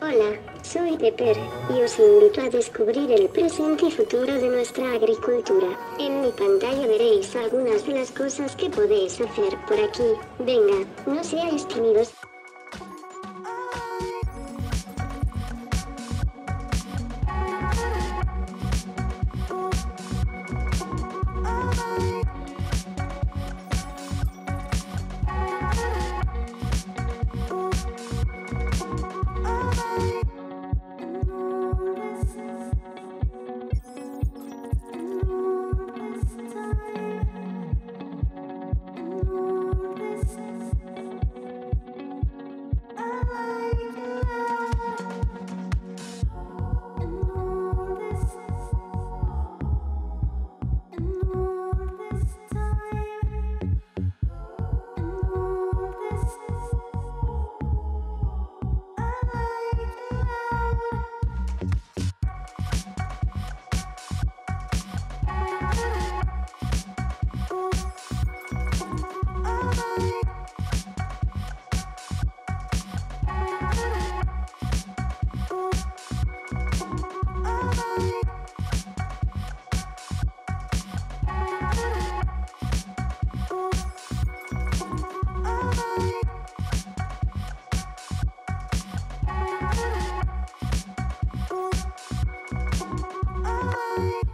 Hola, soy Pepper, y os invito a descubrir el presente y futuro de nuestra agricultura. En mi pantalla veréis algunas de las cosas que podéis hacer por aquí. Venga, no seáis tímidos. Bye.